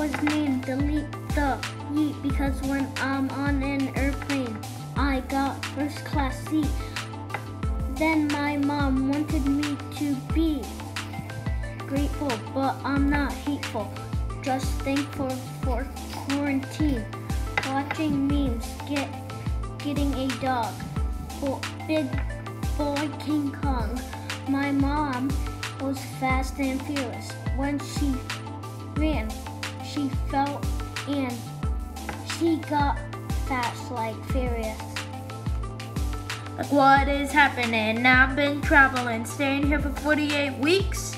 was named Delete the Yeet because when I'm on an airplane, I got first class seat. Then my mom wanted me to be grateful, but I'm not hateful. Just thankful for quarantine. Watching memes, get getting a dog. Bo- big boy King Kong. My mom was fast and furious. When she ran, she fell and she got fast like furious. Like what is happening? I've been traveling, staying here for 48 weeks.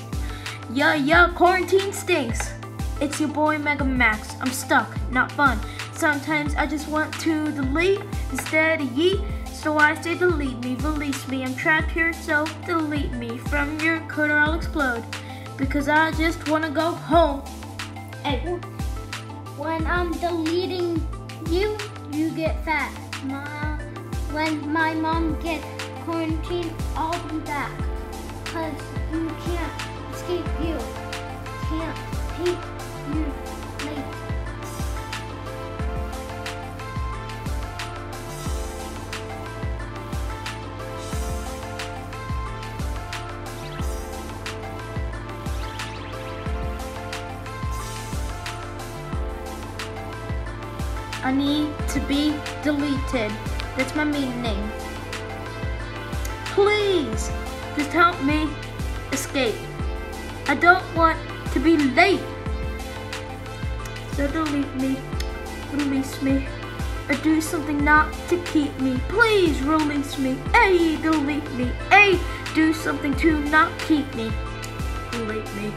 Yeah, yeah, quarantine stinks. It's your boy Mega Max. I'm stuck, not fun. Sometimes I just want to delete instead of yeet. So I say delete me, release me. I'm trapped here, so delete me. From your code I'll explode. Because I just wanna go home. When I'm deleting you, you get fat. Ma, when my mom gets quarantined, I'll be back. Cause you can't escape you. Can't hate you I need to be deleted. That's my meaning. Please, just help me escape. I don't want to be late. So delete me, release me, or do something not to keep me. Please release me. Hey, delete me. Hey, do something to not keep me. Delete me.